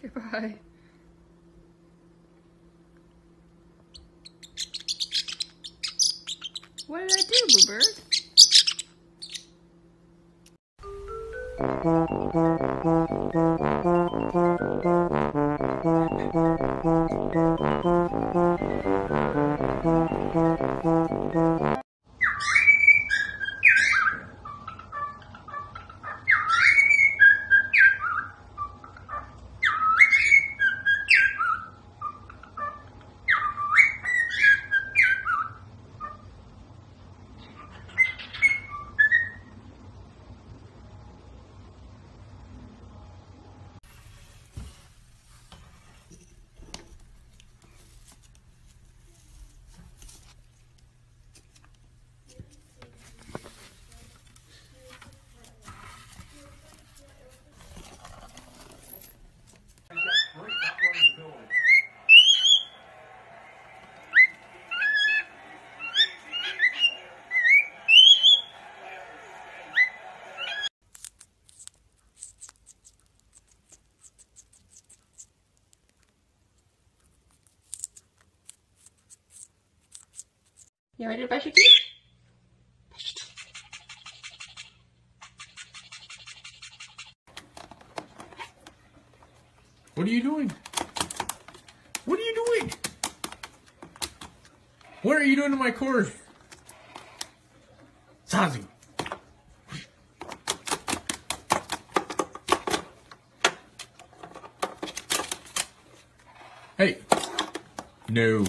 Goodbye. What did I do, Boo Bird? You ready to brush your teeth? What are you doing? What are you doing? What are you doing to my cord? Sazi. Hey. No.